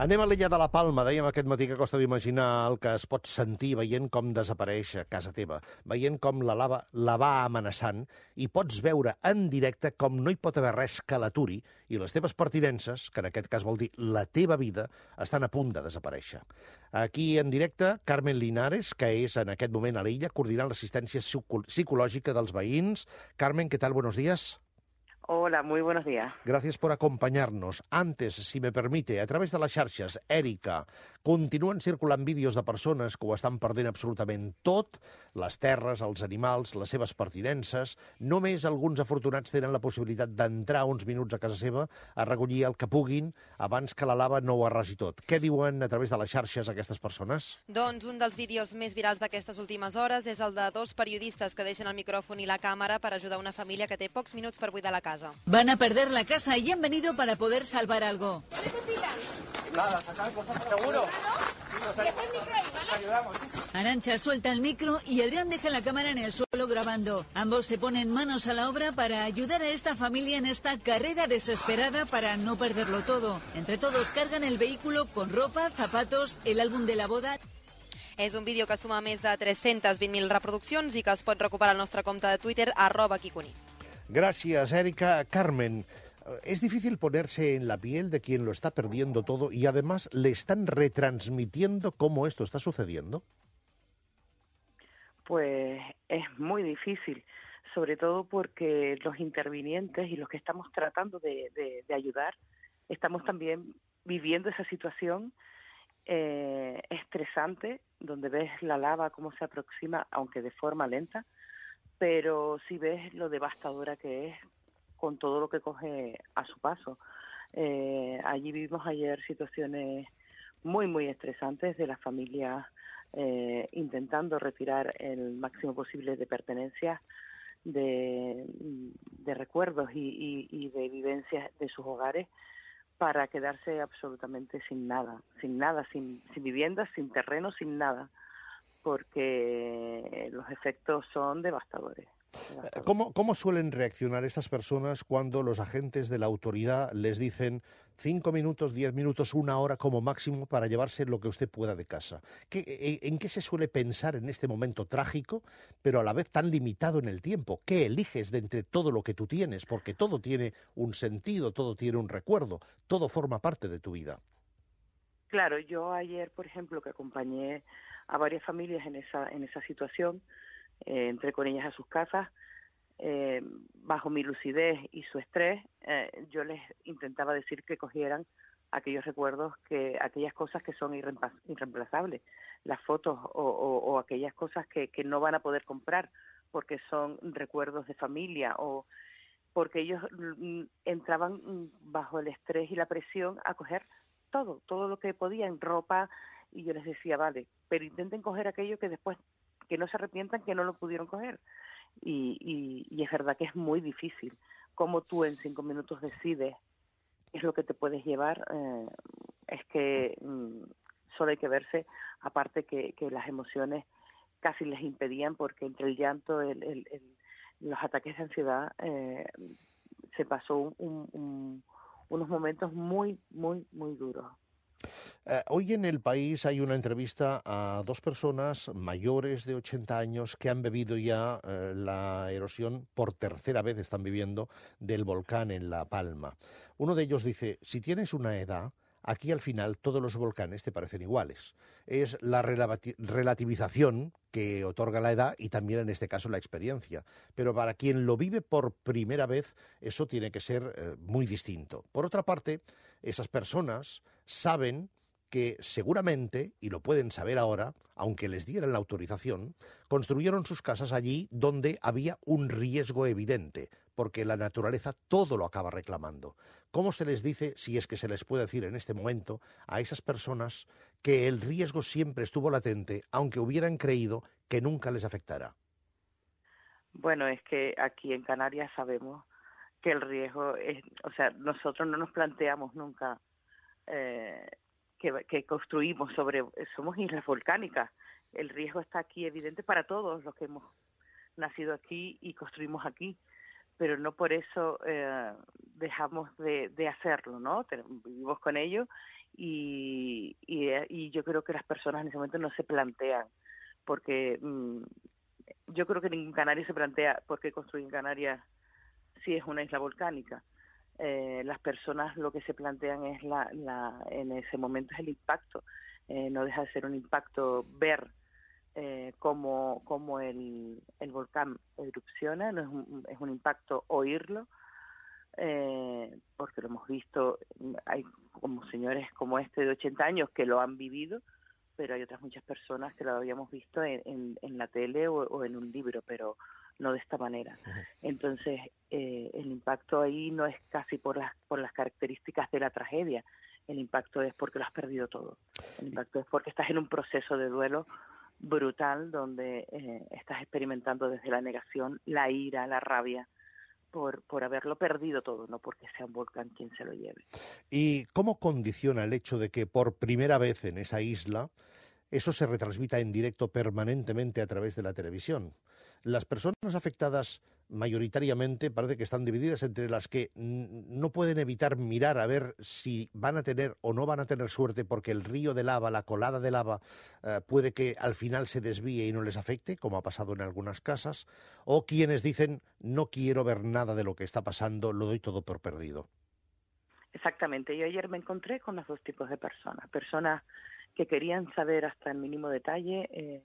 Anem a l'illa de la Palma. Dèiem aquest matí que costa d'imaginar el que es pot sentir veient com desapareix a casa teva, veient com la lava la va amenaçant i pots veure en directe com no hi pot haver res que l'aturi i les teves pertinences, que en aquest cas vol dir la teva vida, estan a punt de desaparèixer. Aquí en directe, Carmen Linares, que és en aquest moment a l'illa, coordinant l'assistència psicològica dels veïns. Carmen, què tal? Buenos días. Hola, muy buenos días. Gracias por acompañarnos. Antes, si me permite, a través de les xarxes, Èrica, continuen circulant vídeos de persones que ho estan perdent absolutament tot, les terres, els animals, les seves pertinences. Només alguns afortunats tenen la possibilitat d'entrar uns minuts a casa seva a recollir el que puguin abans que la lava no ho arrasi tot. Què diuen a través de les xarxes aquestes persones? Doncs un dels vídeos més virals d'aquestes últimes hores és el de dos periodistes que deixen el micròfon i la càmera per ajudar una família que té pocs minuts per buidar la casa casa. Van a perder la casa y han venido para poder salvar algo. Nada, sacar cosas seguro. Arancha suelta el micro y Adrián deja la cámara en el suelo grabando. Ambos se ponen manos a la obra para ayudar a esta familia en esta carrera desesperada para no perderlo todo. Entre todos cargan el vehículo con ropa, zapatos, el álbum de la boda. És un vídeo que suma més de 320.000 reproduccions i que es pot recuperar al nostre compte de Twitter, arroba Kikuni. Gracias, Erika. Carmen, es difícil ponerse en la piel de quien lo está perdiendo todo y además le están retransmitiendo cómo esto está sucediendo. Pues es muy difícil, sobre todo porque los intervinientes y los que estamos tratando de, ayudar, estamos también viviendo esa situación eh, estresante, donde ves la lava cómo se aproxima, aunque de forma lenta, pero si ves lo devastadora que es con todo lo que coge a su paso. Eh, allí vimos ayer situaciones muy, muy estresantes de las familias eh, intentando retirar el máximo posible de pertenencias, de, recuerdos y, de vivencias de sus hogares para quedarse absolutamente sin nada, sin nada, sin, sin viviendas, sin terreno, sin nada porque los efectos son devastadores. ¿Cómo, ¿Cómo, suelen reaccionar estas personas cuando los agentes de la autoridad les dicen cinco minutos, diez minutos, una hora como máximo para llevarse lo que usted pueda de casa? ¿Qué, en, qué se suele pensar en este momento trágico, pero a la vez tan limitado en el tiempo? ¿Qué eliges de entre todo lo que tú tienes? Porque todo tiene un sentido, todo tiene un recuerdo, todo forma parte de tu vida. Claro, yo ayer, por ejemplo, que acompañé a varias familias en esa, en esa situación, eh, entré con ellas a sus casas, eh, bajo mi lucidez y su estrés, eh, yo les intentaba decir que cogieran aquellos recuerdos, que aquellas cosas que son irreemplazables, las fotos o, o, aquellas cosas que, que no van a poder comprar porque son recuerdos de familia o porque ellos mm, entraban mm, bajo el estrés y la presión a coger todo, todo lo que podían, ropa, y yo les decía, vale, pero intenten coger aquello que después, que no se arrepientan que no lo pudieron coger. Y, y, es verdad que es muy difícil. Como tú en cinco minutos decides qué es lo que te puedes llevar, eh, es que mm, solo hay que verse, aparte que, que las emociones casi les impedían porque entre el llanto, el, el, los ataques de ansiedad, eh, se pasó unos momentos muy, muy, muy duros. Eh, hoy en el país hay una entrevista a dos personas mayores de 80 años que han bebido ya eh, la erosión por tercera vez, están viviendo, del volcán en La Palma. Uno de ellos dice, si tienes una edad, Aquí al final todos los volcanes te parecen iguales. Es la relativización que otorga la edad y también en este caso la experiencia. Pero para quien lo vive por primera vez, eso tiene que ser eh, muy distinto. Por otra parte, esas personas saben que seguramente, y lo pueden saber ahora, aunque les dieran la autorización, construyeron sus casas allí donde había un riesgo evidente, porque la naturaleza todo lo acaba reclamando. ¿Cómo se les dice, si es que se les puede decir en este momento, a esas personas que el riesgo siempre estuvo latente, aunque hubieran creído que nunca les afectará? Bueno, es que aquí en Canarias sabemos que el riesgo es, o sea, nosotros no nos planteamos nunca eh, que, construimos sobre, somos islas volcánicas. El riesgo está aquí evidente para todos los que hemos nacido aquí y construimos aquí. Pero no por eso eh, dejamos de, de, hacerlo, ¿no? Vivimos con ello y, y, y, yo creo que las personas en ese momento no se plantean, porque mm, yo creo que ningún canario se plantea por qué construir Canarias si es una isla volcánica. Eh, las personas lo que se plantean es la, la en ese momento es el impacto. Eh, no deja de ser un impacto ver eh, cómo, cómo el, el, volcán erupciona, no es un, es un impacto oírlo, eh, porque lo hemos visto, hay como señores como este de 80 años que lo han vivido, pero hay otras muchas personas que lo habíamos visto en, en, en la tele o, o, en un libro, pero no de esta manera. Entonces, eh, el impacto ahí no es casi por las, por las características de la tragedia, el impacto es porque lo has perdido todo. El impacto es porque estás en un proceso de duelo brutal donde eh, estás experimentando desde la negación la ira, la rabia, por, por haberlo perdido todo, no porque sea un volcán quien se lo lleve. ¿Y cómo condiciona el hecho de que por primera vez en esa isla eso se retransmita en directo permanentemente a través de la televisión. Las personas afectadas mayoritariamente parece que están divididas entre las que no pueden evitar mirar a ver si van a tener o no van a tener suerte porque el río de lava, la colada de lava, eh, puede que al final se desvíe y no les afecte, como ha pasado en algunas casas, o quienes dicen no quiero ver nada de lo que está pasando, lo doy todo por perdido. Exactamente. Yo ayer me encontré con los dos tipos de personas. Personas que querían saber hasta el mínimo detalle eh,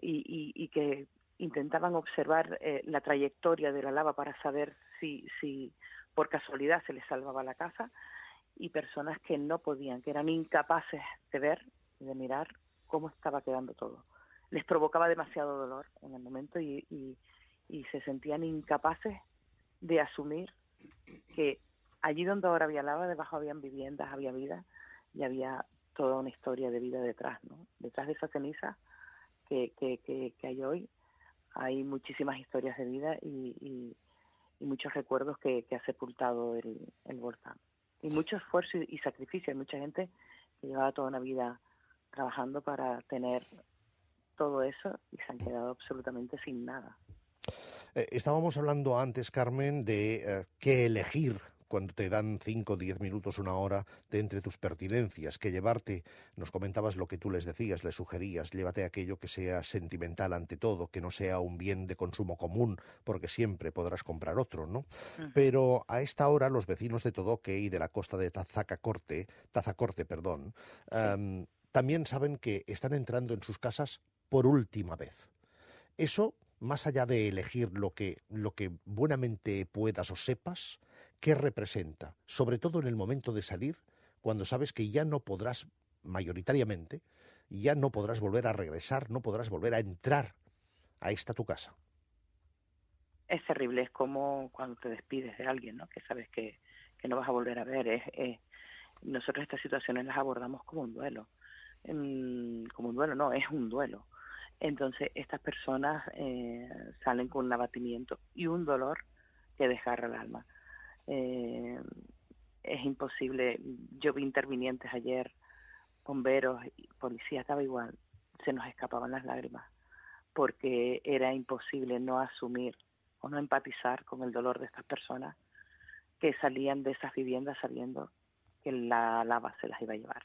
y, y, que intentaban observar eh, la trayectoria de la lava para saber si, si por casualidad se les salvaba la casa y personas que no podían, que eran incapaces de ver, de mirar cómo estaba quedando todo. Les provocaba demasiado dolor en el momento y, y, y se sentían incapaces de asumir que allí donde ahora había lava, debajo habían viviendas, había vida y había toda una historia de vida detrás, ¿no? Detrás de esa ceniza que, que, que, que hay hoy hay muchísimas historias de vida y, y, y muchos recuerdos que, que ha sepultado el, el, volcán. Y mucho esfuerzo y, y, sacrificio. Hay mucha gente que llevaba toda una vida trabajando para tener todo eso y se han quedado absolutamente sin nada. Eh, estábamos hablando antes, Carmen, de eh, qué elegir cuando te dan cinco, diez minutos, una hora de entre tus pertinencias, que llevarte, nos comentabas lo que tú les decías, les sugerías, llévate aquello que sea sentimental ante todo, que no sea un bien de consumo común, porque siempre podrás comprar otro, ¿no? Uh -huh. Pero a esta hora los vecinos de Todoque y de la costa de Tazacorte, Tazacorte, perdón, um, también saben que están entrando en sus casas por última vez. Eso, más allá de elegir lo que, lo que buenamente puedas o sepas, qué representa, sobre todo en el momento de salir, cuando sabes que ya no podrás, mayoritariamente, ya no podrás volver a regresar, no podrás volver a entrar a esta tu casa. Es terrible, es como cuando te despides de alguien, ¿no? Que sabes que, que no vas a volver a ver. Nosotros estas situaciones las abordamos como un duelo. Como un duelo, no, es un duelo. Entonces, estas personas eh, salen con un abatimiento y un dolor que desgarra el alma eh, es imposible. Yo vi intervinientes ayer, bomberos, policías, estaba igual, se nos escapaban las lágrimas, porque era imposible no asumir o no empatizar con el dolor de estas personas que salían de esas viviendas sabiendo que la lava se las iba a llevar.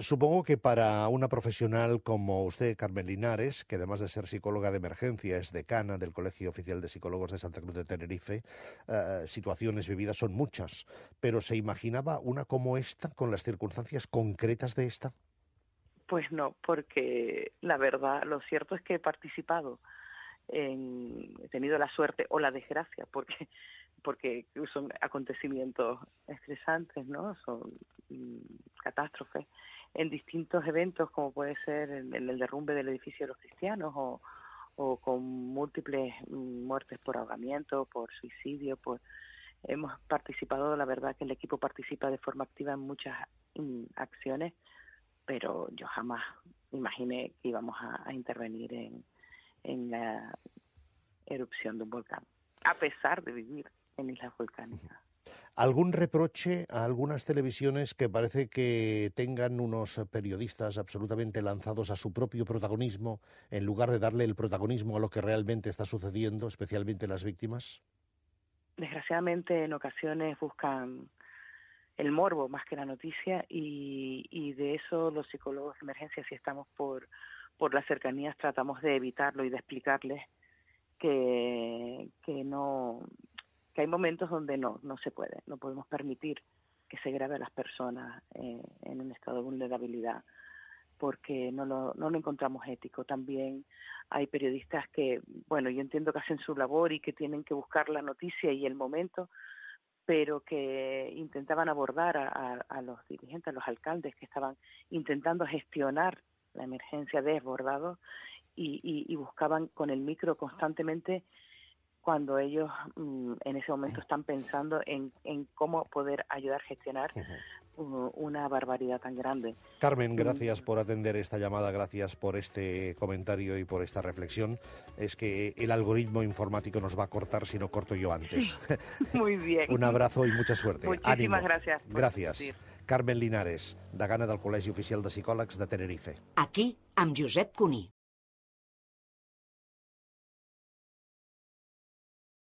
Supongo que para una profesional como usted, Carmen Linares, que además de ser psicóloga de emergencia es decana del Colegio Oficial de Psicólogos de Santa Cruz de Tenerife, eh, situaciones vividas son muchas, pero ¿se imaginaba una como esta con las circunstancias concretas de esta? Pues no, porque la verdad, lo cierto es que he participado, en, he tenido la suerte o la desgracia, porque porque son acontecimientos estresantes, ¿no? Son mm, catástrofes en distintos eventos, como puede ser en, el derrumbe del edificio de los cristianos o, con múltiples muertes por ahogamiento, por suicidio, por hemos participado, la verdad que el equipo participa de forma activa en muchas mm, acciones, pero yo jamás imaginé que íbamos a, intervenir en, en la erupción de un volcán, a pesar de vivir en islas volcánicas. ¿Algún reproche a algunas televisiones que parece que tengan unos periodistas absolutamente lanzados a su propio protagonismo en lugar de darle el protagonismo a lo que realmente está sucediendo, especialmente las víctimas? Desgraciadamente en ocasiones buscan el morbo más que la noticia y, y de eso los psicólogos de emergencia si estamos por, por las cercanías tratamos de evitarlo y de explicarles que, que no que hay momentos donde no, no se puede, no podemos permitir que se grabe a las personas eh, en un estado de vulnerabilidad porque no lo, no encontramos ético. También hay periodistas que, bueno, yo entiendo que hacen su labor y que tienen que buscar la noticia y el momento, pero que intentaban abordar a, los dirigentes, a los alcaldes que estaban intentando gestionar la emergencia desbordados y buscaban con el micro constantemente cuando ellos mm, en ese momento están pensando en, en, cómo poder ayudar a gestionar uh, una barbaridad tan grande. Carmen, gracias por atender esta llamada, gracias por este comentario y por esta reflexión. Es que el algoritmo informático nos va a cortar si no corto yo antes. Sí, muy bien. Un abrazo y mucha suerte. Muchísimas Ánimo. gracias. Gracias. Carmen Linares, degana del Col·legi Oficial de Psicòlegs de Tenerife. Aquí, amb Josep Cuní.